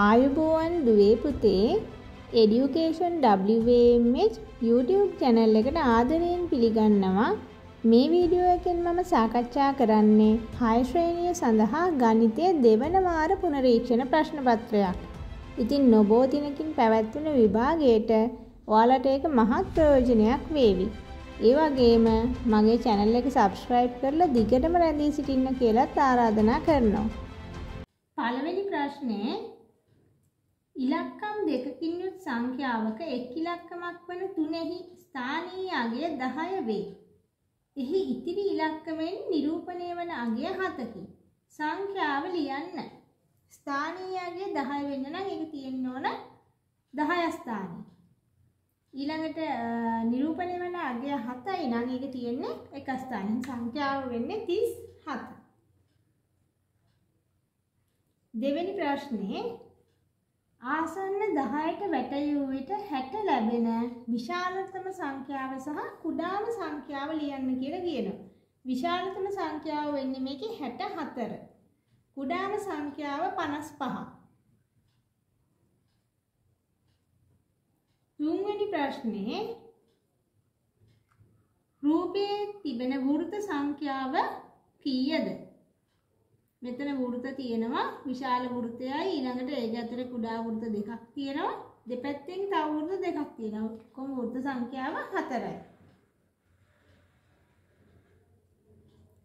ආයුබෝවන් දුවේ පුතේ education WMH YouTube channel එකට ආදරයෙන් පිළිගන්නවා මේ වීඩියෝ එකෙන් මම සාකච්ඡා කරන්නේ 6 ශ්‍රේණිය සඳහා ගණිතයේ දෙවන වාර පුනරීක්ෂණ ප්‍රශ්න පත්‍රයක්. ඉතින් නොබෝ දිනකින් පැවැත්වෙන විභාගයට ඔයාලට ඒක මහත් ප්‍රයෝජනයක් වේවි. ඒ වගේම මගේ channel එක subscribe කරලා දිගටම රැඳී සිටින්න කියලාත් ආරාධනා කරනවා. පළවෙනි ප්‍රශ්නේ ඉලක්කම් දෙකකින් යුත් සංඛ්‍යාවක එක් ඉලක්කමක් වන තුනෙහි ස්ථානීය අගය 10 වේ. එහි ඉතිරි ඉලක්කමෙන් නිරූපණය වන අගය 7කි. සංඛ්‍යාව ලියන්න. ස්ථානීය අගය 10 වෙන්න නම් ඒක තියෙන්න ඕන 10 ස්ථානයි. ඊළඟට නිරූපණය වන අගය 7යි නම් ඒක තියෙන්නේ එක ස්ථානයෙන් සංඛ්‍යාව වෙන්නේ 37. දෙවෙනි ප්‍රශ්නේ ආසන්න 10ට වැටයූ විට 60 ලැබෙන විශාලතම සංඛ්‍යාව සහ කුඩාම සංඛ්‍යාව ලියන්න කියලා කියනවා. විශාලතම සංඛ්‍යාව වෙන්නේ මේකේ 64. කුඩාම සංඛ්‍යාව 55. තුන්වෙනි ප්‍රශ්නේ රූපයේ තිබෙන වෘත සංඛ්‍යාව කීයද? මෙතන වෘත තියෙනවා. විශාල වෘතයයි. ඊළඟට ඒක ඇතුලේ කුඩා වෘත දෙකක් තියෙනවා. දෙපැත්තෙන් තව වෘත දෙකක් තියෙනවා. කොහොම වෘත සංඛ්‍යාව 4යි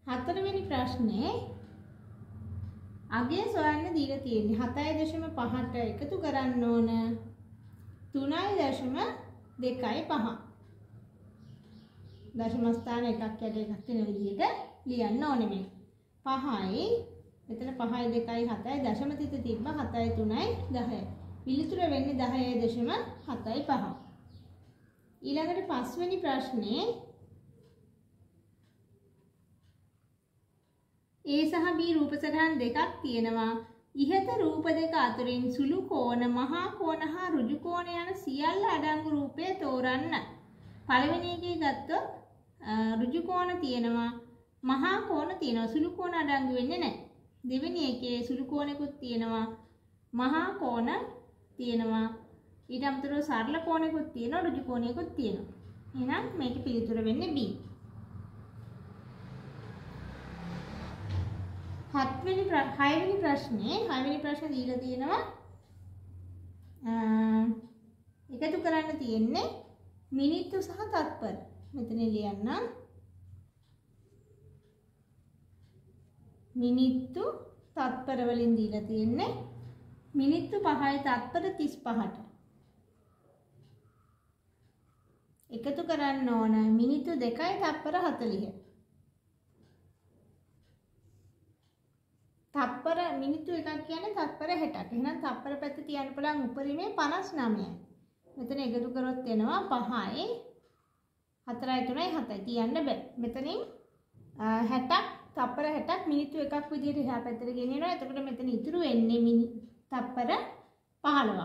හතරවෙනි ප්‍රශ්නේ අගය සොයන්න දීලා තියෙන්නේ 7.5ට එකතු කරන්න ඕන. 3.25 දශම ස්ථාන එකක් යට එකක් තියෙන විදිහට ලියන්න ඕනේ මේ. 5යි මෙතන 5යි 2යි 7යි දශම තිත තිබ්බ 7යි 3යි 10යි. පිළිතුර වෙන්නේ 10.7යි 5. ඊළඟට පස්වෙනි ප්‍රශ්නේ A සහ B රූප සටහන් දෙකක් තියෙනවා. ඉහත රූප දෙක අතරින් සුළු කෝණ, මහා කෝණ හා ඍජු කෝණ යන සියල්ල අඩංගු රූපය තෝරන්න. පළවෙනි එකේ ගත්තොත් ඍජු කෝණ තියෙනවා, මහා කෝණ තියෙනවා. සුළු කෝණ අඩංගු වෙන්නේ නැහැ. දෙවෙනි එකේ සුළු කෝණෙකුත් තියෙනවා. මහා කෝණ තියෙනවා. ඊට අමතරව සරල කෝණෙකුත් තියෙනවා, ඍජු කෝණයකුත් තියෙනවා. එහෙනම් මේක පිළිතුර වෙන්නේ B. හත්වෙනි හයවෙනි ප්‍රශ්නේ හයවෙනි ප්‍රශ්නේ දීලා තියෙනවා එකතු කරන්න තියෙන්නේ මිනිත්තු සහ තත්පර. මෙතන ලියන්නම්. මිනිත්තු තත්පර වලින් දීලා තියෙන්නේ මිනිත්තු 5යි තත්පර 35ට. එකතු කරන්න ඕන මිනිත්තු 2යි තත්පර 40. තත්පර මිනිත්තු එකක් කියන්නේ තත්පර 60ක්. එහෙනම් තත්පර පැත්ත තියන්න පුළුවන් උපරිමේ 59යි. මෙතන එකතු කරොත් එනවා 5යි 4යි 3යි 7යි තියන්න බෑ. මෙතනින් 60ක් තප්පර 60ක් මිනිත්තු එකක් විදිහට එහා පැත්තට ගෙනියනවා. එතකොට මෙතන ඉතුරු වෙන්නේ මිනි තප්පර 15ක්.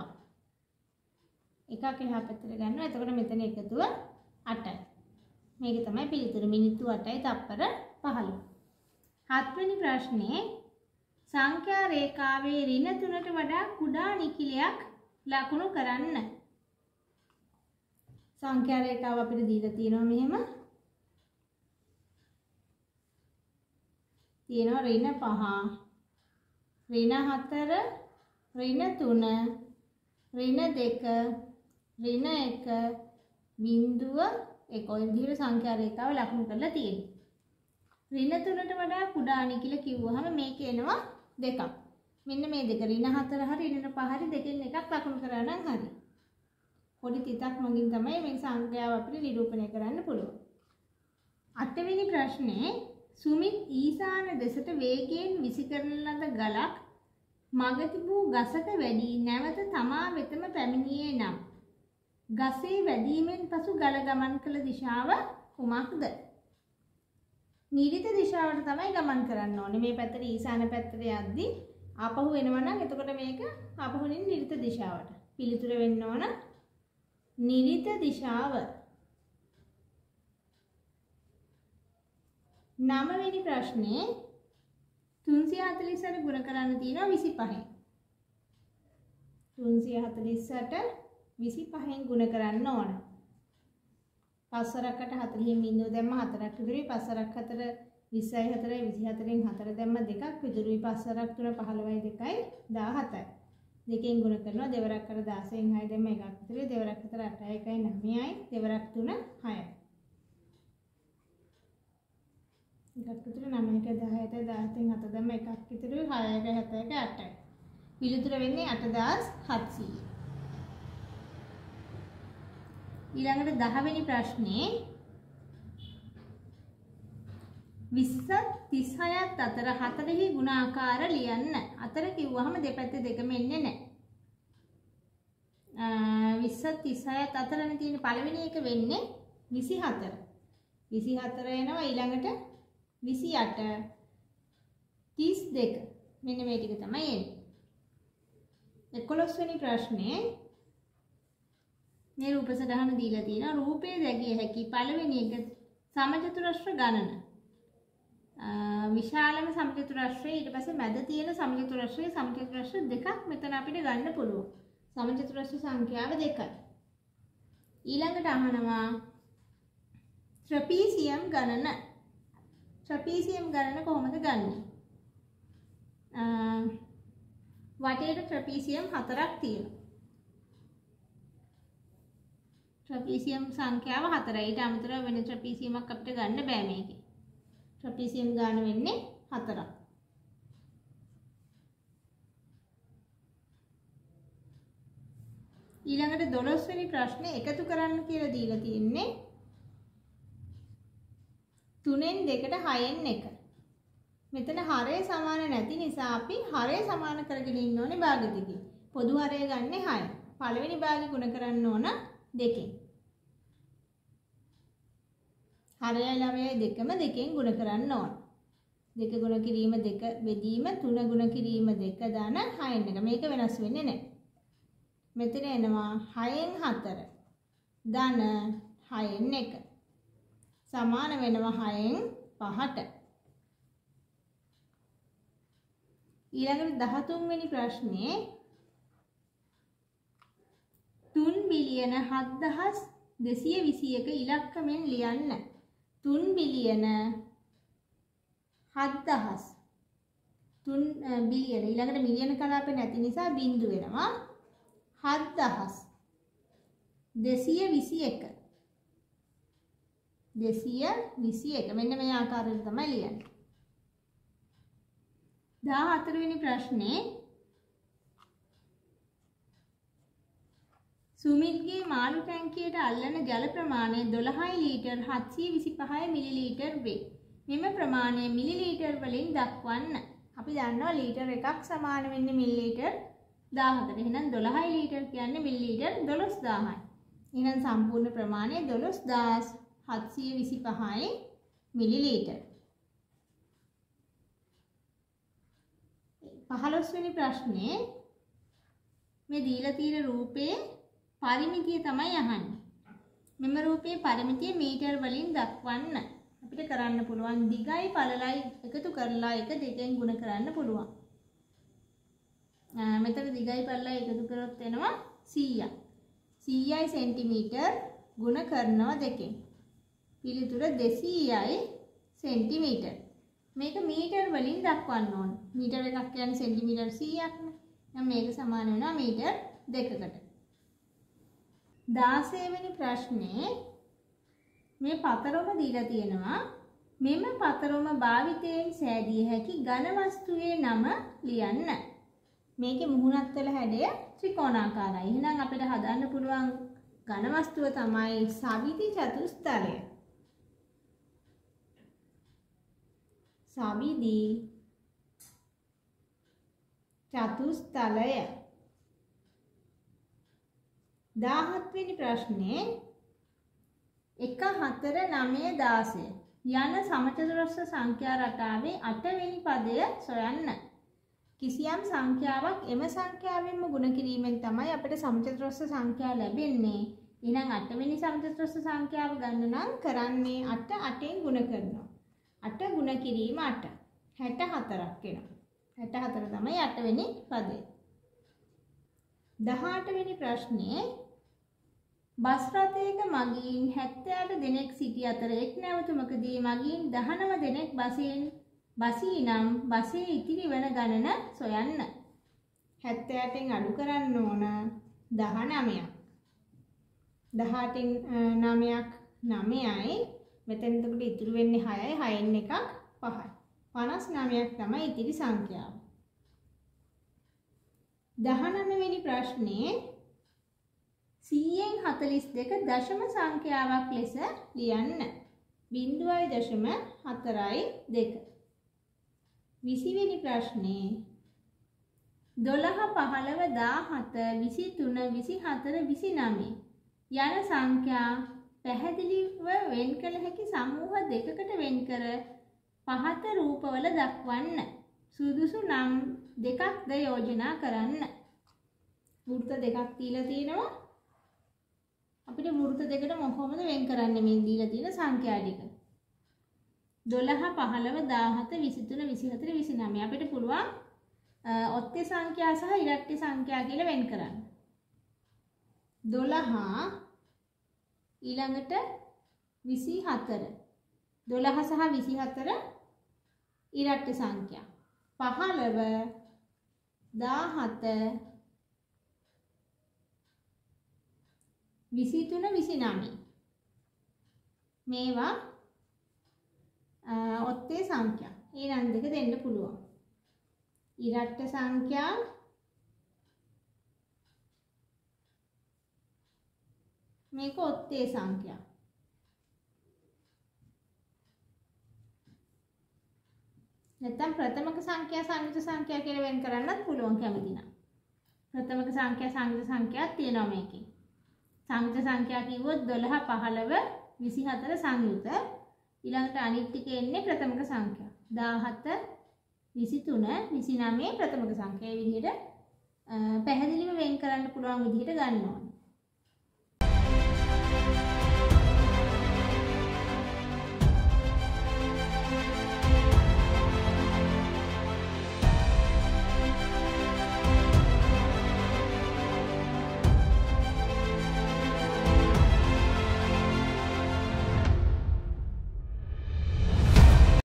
එකක් එහා පැත්තට ගන්නවා. එතකොට මෙතන එකතුව 8යි. මේක තමයි පිළිතුර. මිනිත්තු 8යි තප්පර 15. හත්වෙනි ප්‍රශ්නේ සංඛ්‍යා රේඛාවේ ඍණ 3ට වඩා කුඩා නිකිලයක් ලකුණු කරන්න. සංඛ්‍යා රේඛාව අපිට දීලා තියෙනවා මෙහෙම තියෙනවා ඍණ 5 ඍණ 4 ඍණ 3 ඍණ 2 ඍණ 1 බිඳුව ඒක ඔය විදිහට සංඛ්‍යා රේඛාව ලකුණු කරලා තියෙනවා. ඍණ 3ට වඩා කුඩා අණි කියලා කිව්වහම මේක එනවා දෙකක්. මෙන්න මේ දෙක ඍණ 4 හරි ඍණ 5 හරි දෙකෙන් එකක් ලකුණු කරා නම් හරි. පොඩි තිතක් මගින් තමයි මේ සංඛ්‍යාව අපිට නිරූපණය කරන්න පුළුවන්. අටවෙනි ප්‍රශ්නේ සුමිත් ඊසාන දෙසට වේගයෙන් විසිකරන ලද ගලක් මග තිබූ ගසක වැඩි නැවත තමා වෙතම පැමිණියේ නම් ගසේ වැඩීමෙන් පසු ගල ගමන් කළ දිශාව කුමක්ද? නිරිත දිශාවට තමයි ගමන් කරන්න ඕනේ. මේ පැත්තට ඊසාන පැත්තට යද්දී ආපහු එනවා නම් එතකොට මේක ආපහුනින් නිරිත දිශාවට. පිළිතුර වෙන්න ඕන නිරිත දිශාව නවවෙනි ප්‍රශ්නේ 340 සර ගුණ කරන්න තියෙනවා 25. 348 25න් ගුණ කරන්න ඕන. පස්වරකට 40න් බිඳුව දැම්ම 4ක් විදුරුයි පස්වරක් 4 20යි 4යි 24න් 4 දැම්ම දෙකක් විදුරුයි පස්වරක් 3 15යි 2යි 17යි. දෙකෙන් ගුණ කරනවා දෙවරක් කර 16න් 6 දැම්ම එකක් විදුරුයි දෙවරක් 4 8යි 1යි 9යි දෙවරක් 3 6යි. එකක් විතර 9ක 10ට 17න් 7 දැම්ම එකක් විතර 6ක 7ක 8යි. පිළිතුර වෙන්නේ 8700. ඊළඟට 10 වෙනි ප්‍රශ්නේ 20 36ත් අතර 4හි ගුණාකාර ලියන්න. අතර කිව්වහම දෙපැත්තේ දෙකම එන්නේ නැහැ. 20 36ත් අතරනේ තියෙන පළවෙනි එක වෙන්නේ 24. 24 එනවා ඊළඟට 28 32 මෙන්න මේ ටික තමයි එන්නේ. 11 වෙනි ප්‍රශ්නේ මේ රූප සටහන දීලා තියෙනවා. රූපයේ දැකිය හැකි පළවෙනි එක සමචතුරස්‍ර ගණන. විශාලම සමචතුරස්‍රය. ඊට පස්සේ මැද තියෙන සමචතුරස්‍රය සමචතුරස්‍ර දෙකක් මෙතන අපිට ගන්න පුළුවන්. සමචතුරස්‍ර සංඛ්‍යාව දෙකයි. ඊළඟට අහනවා ට්‍රපීසියම් ගණන. ට්‍රපීසියම් ගණන කොහොමද ගන්නේ? වටේට ට්‍රපීසියම් හතරක් තියෙනවා. ට්‍රපීසියම් සංඛ්‍යාව හතරයි. ඊට අමතරව වෙන ට්‍රපීසියමක් අපිට ගන්න බෑ මේකේ. ට්‍රපීසියම් ගාන වෙන්නේ හතරක්. ඊළඟට 12 වෙනි ප්‍රශ්නේ එකතු කරන්න කියලා දීලා තියෙන්නේ තුනෙන් දෙකට හයෙන් එක. මෙතන හරය සමාන නැති නිසා අපි හරය සමාන කරගෙන ඉන්න ඕනේ භාග දෙකේ. පොදු හරය ගන්නේ 6. පළවෙනි භාගය ගුණ කරන්න ඕන දෙකෙන්. හරයයි ළමයයි දෙකම දෙකෙන් ගුණ කරන්න ඕන. දෙක ගුණ කිරීම දෙක බෙදීම තුන ගුණ කිරීම දෙක දාන 6න් එක. මේක වෙනස් වෙන්නේ නැහැ. මෙතන එනවා 6න් 4 ධන 6න් 1 සමාන වෙනවා 6න් 5ට. ඊළඟට 13 වෙනි ප්‍රශ්නේ 3 බිලියන 7221 ඉලක්කමෙන් ලියන්න. 3 බිලියන 7000 3 බිලියන. ඊළඟට මිලියන කලාපේ නැති නිසා බිංදු වෙනවා. 7000 221 දෙසිය විසි එක මෙන්න මේ ආකාරයට තමයි ලියන්නේ. දා හතරවෙනි ප්‍රශ්නේ සුමිත්ගේ මාළු ටැංකියට අල්ලන ජල ප්‍රමාණය 12 ලීටර් 725 මිලිලීටර් වේ. මෙම ප්‍රමාණය මිලිලීටර් වලින් දක්වන්න. අපි දන්නවා ලීටර් එකක් සමාන වෙන්නේ මිලිලීටර් 1000කට. එහෙනම් 12 ලීටර් කියන්නේ මිලිලීටර් 12000යි. එහෙනම් සම්පූර්ණ ප්‍රමාණය 12000 හත්සිය විසි පහයි මිලිලීටර්. පහළොස්වනි ප්‍රශ්නය මේ දීලා තියෙන රූපයේ පරිමිතිය තමයි අහන්නේ. මෙම රූපයේ පරිමිතිය මීටර් වලින් දක්වන්න. අපිට කරන්න පුළුවන් දිගයි පළලයි එකතු කරලා එක දෙකෙන් ගුණ කරන්න පුළුවන්. මෙතන දිගයි පළලයි එකතු කරොත් එනවා 100ක්. 100යි සෙන්ටිමීටර් ගුණ කරනවා දෙකෙන්. පිළිතුර 200යි සෙන්ටිමීටර්. මේක මීටර් වලින් දක්වන්න ඕන. මීටර් එකක් කියන්නේ සෙන්ටිමීටර් 100ක් නේ. දැන් මේක සමාන වෙනවා මීටර් දෙකකට. 16 වෙනි ප්‍රශ්නේ මේ පතරොම දීලා තියෙනවා. මෙම පතරොම භාවිතයෙන් සෑදිය හැකි ඝන වස්තුවේ නම ලියන්න. මේකේ මුහුණත් වල හැඩය ත්‍රිකෝණාකාරයි. එහෙනම් අපිට හදන්න පුළුවන් ඝන වස්තුව තමයි සවිති චතුස්තරය. සවිදි චතුස්තලය 17 වෙනි ප්‍රශ්නේ 1 4 9 16 යන සමචතුරස්‍ර සංඛ්‍යා රටාවේ 8 වෙනි පදය සොයන්න. කිසියම් සංඛ්‍යාවක් එම සංඛ්‍යාවෙන්ම ගුණ කිරීමෙන් තමයි අපිට සමචතුරස්‍ර සංඛ්‍යා ලැබෙන්නේ. එහෙනම් 8 වෙනි සමචතුරස්‍ර සංඛ්‍යාව ගන්න නම් කරන්නේ 8 8ෙන් ගුණ කරනවා. 8 ගුණ කිරීම 8. 64ක් එනවා. 64 තමයි 8 වෙනි පදේ. 18 වෙනි ප්‍රශ්නේ බස් රථයක මගීන් 78 දෙනෙක් සිටි අතර එක් නැවතුමකදී මගීන් 19 දෙනෙක් බසෙන් බසී නම් බසේ ඉතිරි වන ගණන සොයන්න. 78න් අඩු කරන්න ඕන 19ක්. 18න් 9ක් 9යි. මෙතන එතකොට ඉතුරු වෙන්නේ 6යි 6න් එකක් 5යි. 59ක් තමයි ඉතිරි සංඛ්‍යාව. 19 වෙනි ප්‍රශ්නේ 100න් 42 දශම සංඛ්‍යාවක් ලෙස ලියන්න. 0.4යි 2. 20 වෙනි ප්‍රශ්නේ 12 15 17 23 24 29 යන සංඛ්‍යා පැහැදිලිව වෙන් කළ හැකි සමූහ දෙකකට වෙන් කර පහත රූපවල දක්වන්න. සුදුසු නම් දෙකක්ද යෝජනා කරන්න. වෘත්ත දෙකක් තියලා තියෙනවා. අපිට වෘත්ත දෙකට කොහොමද වෙන් කරන්නේ මේ දීලා තියෙන සංඛ්‍යා ටික? 12 15 17 23 24 29 අපිට පුළුවන් ඔත්තේ සංඛ්‍යා සහ ඉරට්ටි සංඛ්‍යා කියලා වෙන් කරන්න. 12 ඊළඟට 24 12 සහ 24 ඉරට්ට සංඛ්‍යා. 15 17 23 29 මේවා ඔත්තේ සංඛ්‍යා. ඒ නම් දෙක දෙන්න පුළුවන්. ඉරට්ට සංඛ්‍යා මේක ඔත්තේ සංඛ්‍යා. නැත්තම් ප්‍රථමක සංඛ්‍යා සංයුත සංඛ්‍යා කියලා වෙන් කරන්නත් පුළුවන් කැමති නම්. ප්‍රථමක සංඛ්‍යා සංයුත සංඛ්‍යාවක් තියෙනවා මේකේ. සංයුත සංඛ්‍යා කිව්වොත් 12 15 24 සංයුත. ඊළඟට අනිත් ටික එන්නේ ප්‍රථමක සංඛ්‍යා. 17 23 29 ප්‍රථමක සංඛ්‍යා. ඒ විදිහට පැහැදිලිව වෙන් කරන්න පුළුවන් විදිහට ගන්න ඕනේ.